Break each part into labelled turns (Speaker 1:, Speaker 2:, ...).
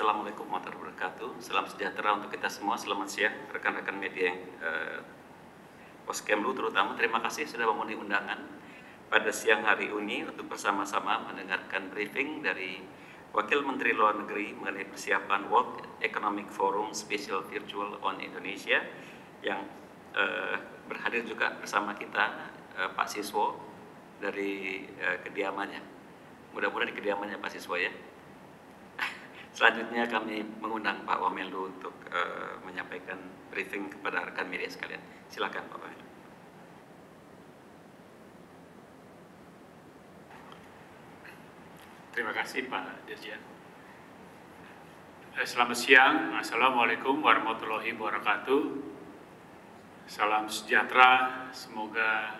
Speaker 1: Assalamualaikum warahmatullahi wabarakatuh. Salam sejahtera untuk kita semua. Selamat siang rekan-rekan media yang eh, Poskemlu terutama. Terima kasih sudah memenuhi undangan pada siang hari ini untuk bersama-sama mendengarkan briefing dari Wakil Menteri Luar Negeri mengenai persiapan World Economic Forum Special Virtual on Indonesia yang eh, berhadir juga bersama kita eh, Pak Siswo dari eh, kediamannya. Mudah-mudahan di kediamannya Pak Siswo ya. Selanjutnya kami mengundang Pak Wamelu untuk uh, menyampaikan briefing kepada rekan media sekalian. Silakan Pak Wamelu.
Speaker 2: Terima kasih Pak Dirjen. Eh, Selamat siang, Assalamualaikum warahmatullahi wabarakatuh. Salam sejahtera, semoga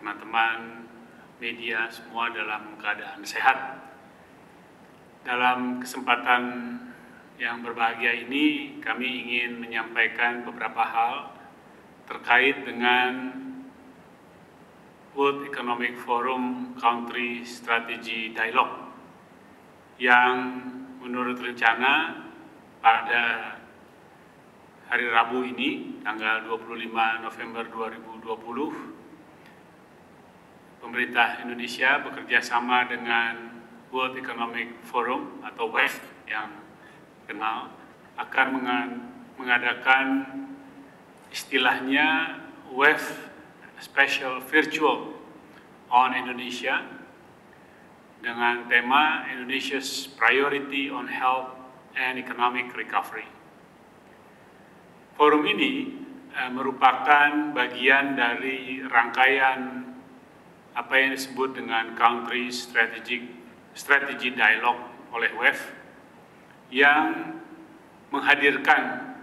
Speaker 2: teman-teman media semua dalam keadaan sehat. Dalam kesempatan yang berbahagia ini, kami ingin menyampaikan beberapa hal terkait dengan World Economic Forum Country Strategy Dialogue yang menurut rencana pada hari Rabu ini, tanggal 25 November 2020, pemerintah Indonesia bekerja sama dengan World Economic Forum atau WEF yang kenal akan mengadakan istilahnya WEF Special Virtual on Indonesia dengan tema Indonesia's Priority on Health and Economic Recovery. Forum ini eh, merupakan bagian dari rangkaian apa yang disebut dengan Country Strategic Strategy Dialogue oleh WEF yang menghadirkan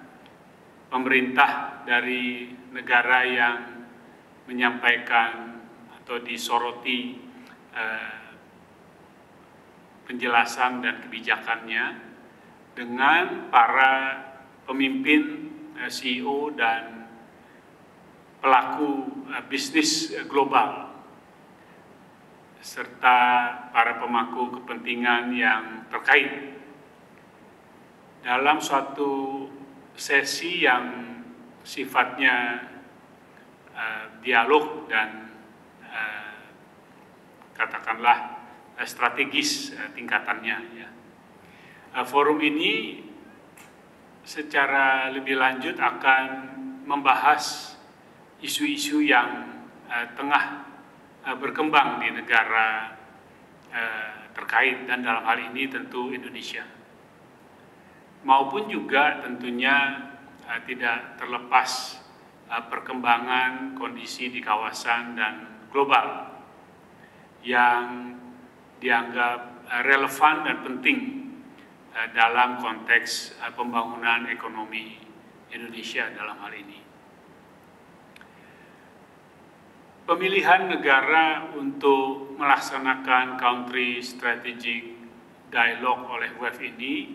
Speaker 2: pemerintah dari negara yang menyampaikan atau disoroti eh, penjelasan dan kebijakannya dengan para pemimpin eh, CEO dan pelaku eh, bisnis global serta para pemangku kepentingan yang terkait dalam suatu sesi yang sifatnya uh, dialog dan uh, katakanlah strategis uh, tingkatannya ya. Uh, forum ini secara lebih lanjut akan membahas isu-isu yang uh, tengah uh, berkembang di negara uh, terkait dan dalam hal ini tentu Indonesia maupun juga tentunya uh, tidak terlepas perkembangan kondisi di kawasan dan global yang dianggap relevan dan penting dalam konteks pembangunan ekonomi Indonesia dalam hal ini. Pemilihan negara untuk melaksanakan country strategic dialogue oleh WEF ini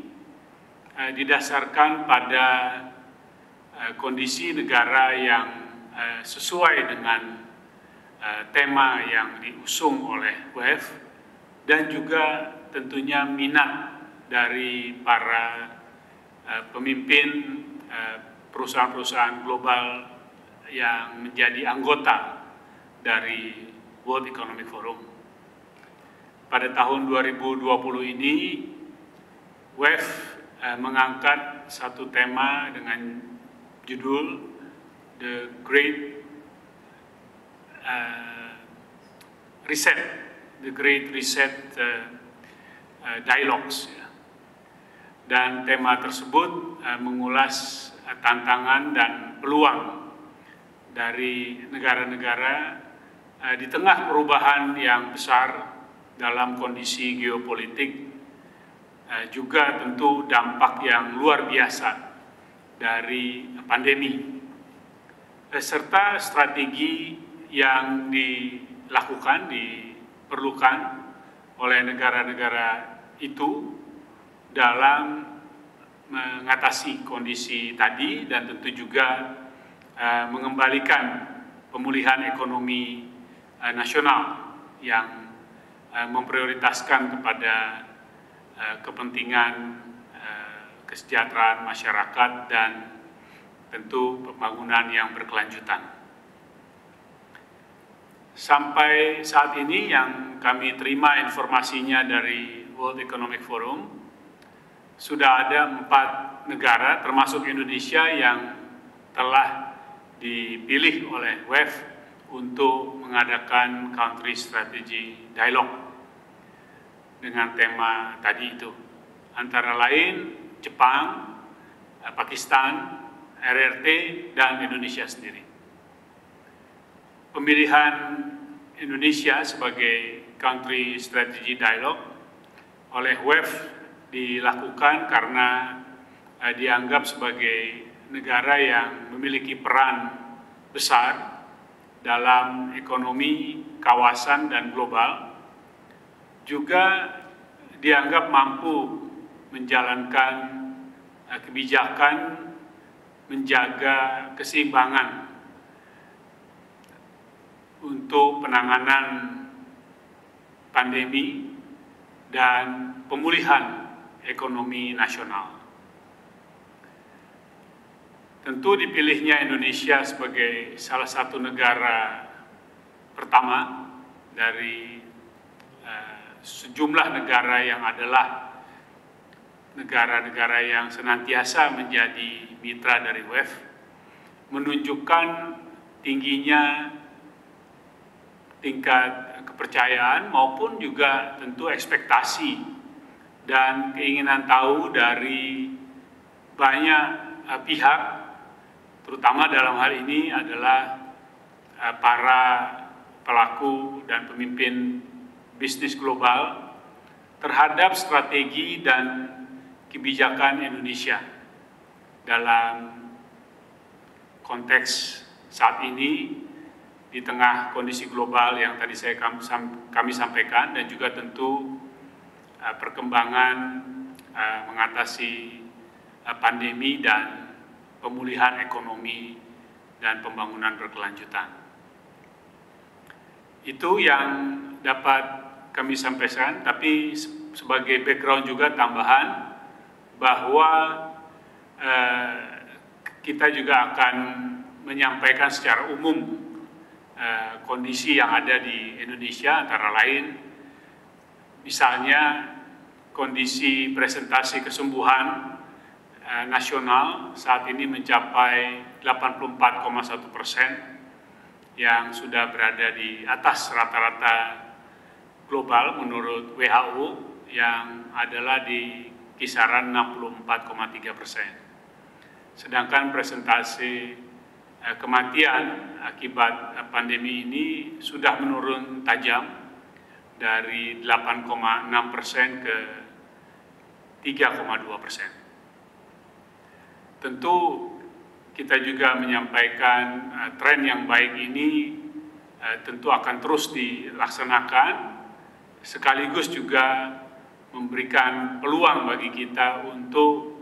Speaker 2: uh, didasarkan pada uh, kondisi negara yang uh, sesuai dengan uh, tema yang diusung oleh WEF dan juga tentunya minat dari para uh, pemimpin perusahaan-perusahaan global yang menjadi anggota dari World Economic Forum. Pada tahun 2020 ini, WEF uh, mengangkat satu tema dengan judul The Great uh, Reset, The Great Reset uh, Dialogues. Ya. Dan tema tersebut mengulas tantangan dan peluang dari negara-negara di tengah perubahan yang besar dalam kondisi geopolitik Eh, juga tentu dampak yang luar biasa dari pandemi eh, serta strategi yang dilakukan diperlukan oleh negara-negara itu dalam mengatasi kondisi tadi dan tentu juga mengembalikan pemulihan ekonomi uh, nasional yang uh, memprioritaskan kepada uh, kepentingan kesejahteraan masyarakat dan tentu pembangunan yang berkelanjutan. Sampai saat ini yang kami terima informasinya dari World Economic Forum, sudah ada empat negara termasuk Indonesia yang telah dipilih oleh WEF untuk mengadakan Country Strategy Dialogue dengan tema tadi itu. Antara lain Jepang, Pakistan, RRT, dan Indonesia sendiri. Pemilihan Indonesia sebagai Country Strategy Dialogue oleh WEF dilakukan karena eh, dianggap sebagai negara yang memiliki peran besar dalam ekonomi kawasan dan global, juga dianggap mampu menjalankan eh, kebijakan menjaga keseimbangan untuk penanganan pandemi dan pemulihan ekonomi nasional. Tentu dipilihnya Indonesia sebagai salah satu negara pertama dari uh, sejumlah negara yang adalah negara-negara yang senantiasa menjadi mitra dari WEF menunjukkan tingginya tingkat kepercayaan maupun juga tentu ekspektasi dan keinginan tahu dari banyak uh, pihak terutama dalam hal ini adalah uh, para pelaku dan pemimpin bisnis global terhadap strategi dan kebijakan Indonesia. Dalam konteks saat ini di tengah kondisi global yang tadi saya kami sampaikan dan juga tentu uh, perkembangan uh, mengatasi pandemi dan pemulihan ekonomi dan pembangunan berkelanjutan. Itu yang dapat kami sampaikan, tapi sebagai background juga tambahan bahwa eh, kita juga akan menyampaikan secara umum eh, kondisi yang ada di Indonesia antara lain misalnya kondisi presentasi kesembuhan eh, nasional saat ini mencapai 84,1 persen yang sudah berada di atas rata-rata global menurut WHO yang adalah di kisaran 64,3 persen. Sedangkan presentasi eh, kematian akibat eh, pandemi ini sudah menurun tajam dari 8,6 persen ke 3,2 persen. Tentu kita juga menyampaikan uh, tren yang baik ini uh, tentu akan terus dilaksanakan sekaligus juga memberikan peluang bagi kita untuk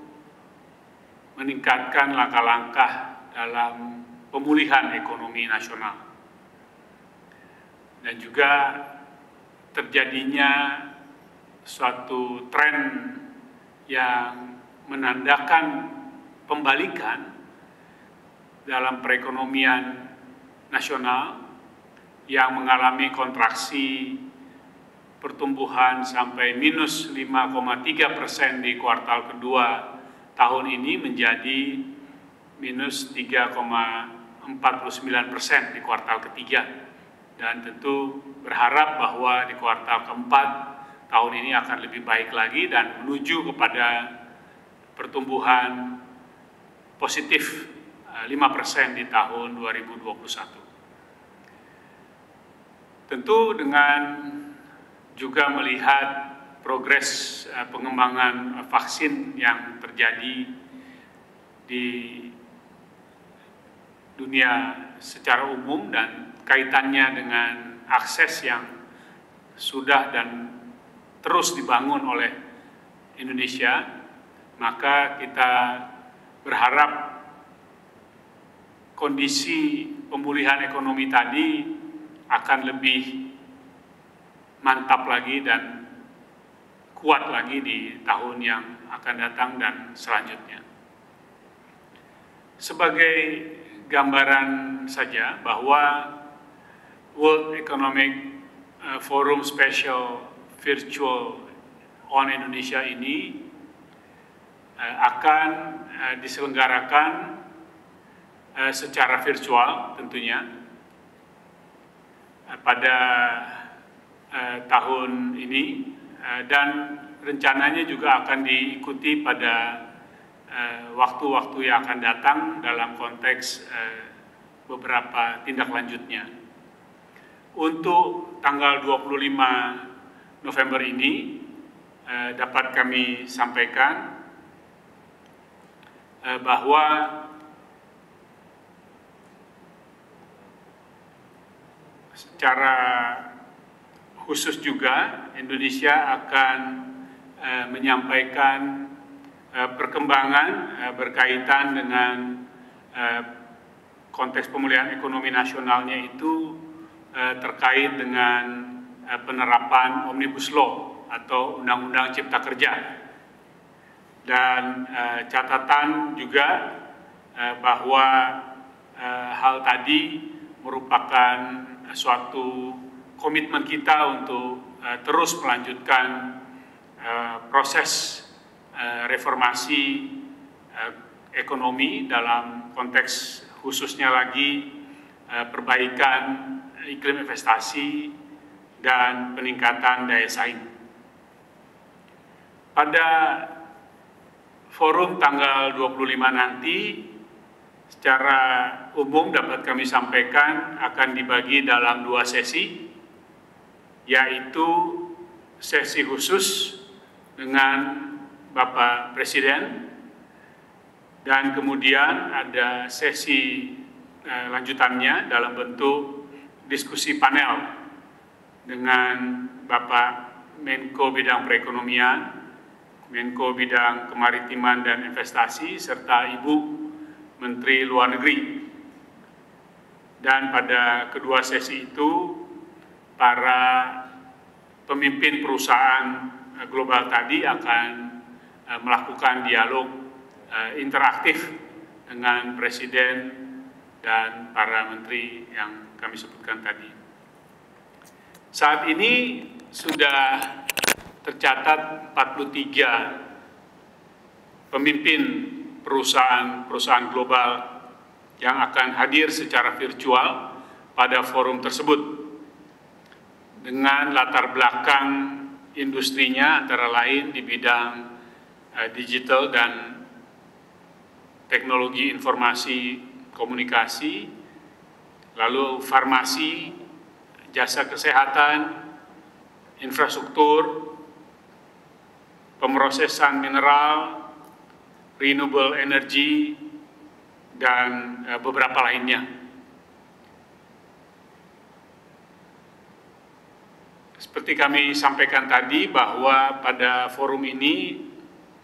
Speaker 2: meningkatkan langkah-langkah dalam pemulihan ekonomi nasional. Dan juga terjadinya suatu tren yang menandakan pembalikan dalam perekonomian nasional yang mengalami kontraksi pertumbuhan sampai minus 5,3 persen di kuartal kedua tahun ini menjadi minus 3,49 persen di kuartal ketiga. Dan tentu berharap bahwa di kuartal keempat tahun ini akan lebih baik lagi dan menuju kepada pertumbuhan positif 5 eh, persen di tahun 2021. Tentu dengan juga melihat progres uh, pengembangan vaksin yang terjadi di dunia secara umum dan kaitannya dengan akses yang sudah dan terus dibangun oleh Indonesia, maka kita berharap kondisi pemulihan ekonomi tadi akan lebih mantap lagi dan kuat lagi di tahun yang akan datang dan selanjutnya. Sebagai gambaran saja bahwa World Economic eh, Forum Special Virtual on Indonesia ini akan eh, diselenggarakan secara virtual tentunya pada tahun ini dan rencananya juga akan diikuti pada Eh, waktu-waktu yang akan datang dalam konteks eh, beberapa tindak lanjutnya. Untuk tanggal 25 November ini eh, dapat kami sampaikan bahwa secara khusus juga Indonesia akan menyampaikan Eh, perkembangan eh, berkaitan dengan eh, konteks pemulihan ekonomi nasionalnya itu terkait dengan penerapan Omnibus Law atau Undang-Undang Cipta Kerja. Dan catatan juga bahwa hal tadi merupakan suatu komitmen kita untuk terus melanjutkan proses Eh, reformasi eh, ekonomi dalam konteks khususnya lagi eh, perbaikan iklim investasi dan peningkatan daya saing. Pada forum tanggal 25 nanti secara umum dapat kami sampaikan akan dibagi dalam dua sesi yaitu sesi khusus dengan Bapak Presiden dan kemudian ada sesi eh, lanjutannya dalam bentuk diskusi panel dengan Bapak Menko Bidang Perekonomian, Menko Bidang Kemaritiman dan Investasi, serta Ibu Menteri Luar Negeri. Dan pada kedua sesi itu, para pemimpin perusahaan global tadi akan Eh, melakukan dialog uh, interaktif dengan Presiden dan para menteri yang kami sebutkan tadi. Saat ini sudah tercatat 43 pemimpin perusahaan-perusahaan global yang akan hadir secara virtual pada forum tersebut. Dengan latar belakang industrinya antara lain di bidang Eh, digital dan teknologi informasi komunikasi, lalu farmasi, jasa kesehatan, infrastruktur, pemrosesan mineral, renewable energy, dan eh, beberapa lainnya. Seperti kami sampaikan tadi bahwa pada forum ini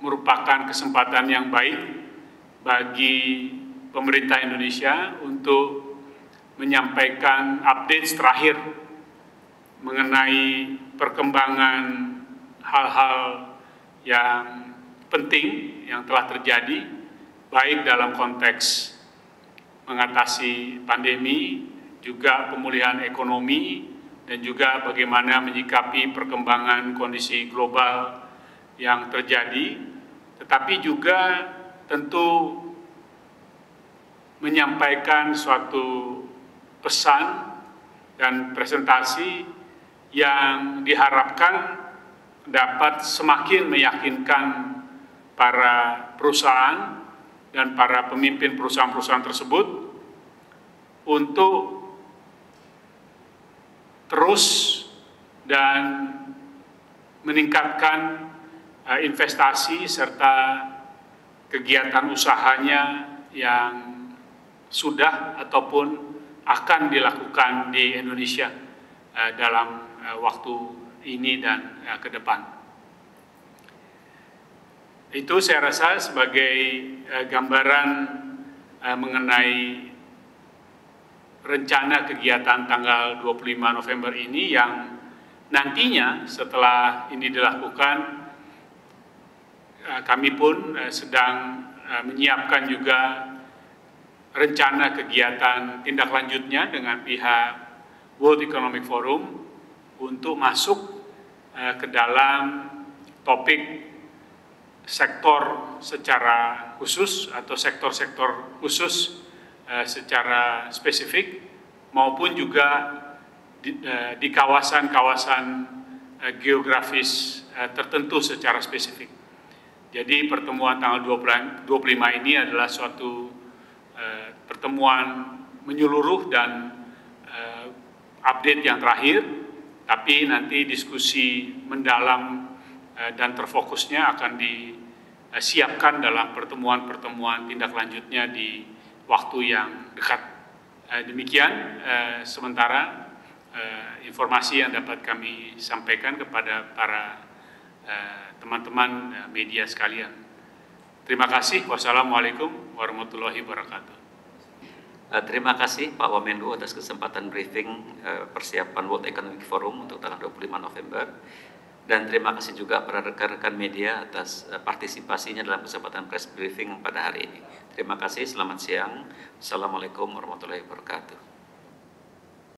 Speaker 2: merupakan kesempatan yang baik bagi pemerintah Indonesia untuk menyampaikan update terakhir mengenai perkembangan hal-hal yang penting yang telah terjadi baik dalam konteks mengatasi pandemi juga pemulihan ekonomi dan juga bagaimana menyikapi perkembangan kondisi global yang terjadi, tetapi juga tentu menyampaikan suatu pesan dan presentasi yang diharapkan dapat semakin meyakinkan para perusahaan dan para pemimpin perusahaan-perusahaan tersebut untuk terus dan meningkatkan Eh, investasi serta kegiatan usahanya yang sudah ataupun akan dilakukan di Indonesia eh, dalam eh, waktu ini dan ke depan. Itu saya rasa sebagai gambaran mengenai rencana kegiatan tanggal 25 November ini yang nantinya setelah ini dilakukan kami pun sedang menyiapkan juga rencana kegiatan tindak lanjutnya dengan pihak World Economic Forum untuk masuk ke dalam topik sektor secara khusus atau sektor-sektor khusus secara spesifik maupun juga di kawasan-kawasan geografis tertentu secara spesifik. Jadi pertemuan tanggal 25 ini adalah suatu pertemuan menyeluruh dan update yang terakhir, tapi nanti diskusi mendalam uh, dan terfokusnya akan disiapkan dalam pertemuan-pertemuan tindak lanjutnya di waktu yang dekat. Demikian sementara informasi yang dapat kami sampaikan kepada para teman-teman eh, media sekalian. Terima kasih. Wassalamualaikum warahmatullahi wabarakatuh.
Speaker 1: Eh, terima kasih Pak Wamenlu atas kesempatan briefing eh, persiapan World Economic Forum untuk tanggal 25 November. Dan terima kasih juga para rekan-rekan media atas partisipasinya dalam kesempatan press briefing pada hari ini. Terima kasih, selamat siang. Assalamualaikum warahmatullahi wabarakatuh.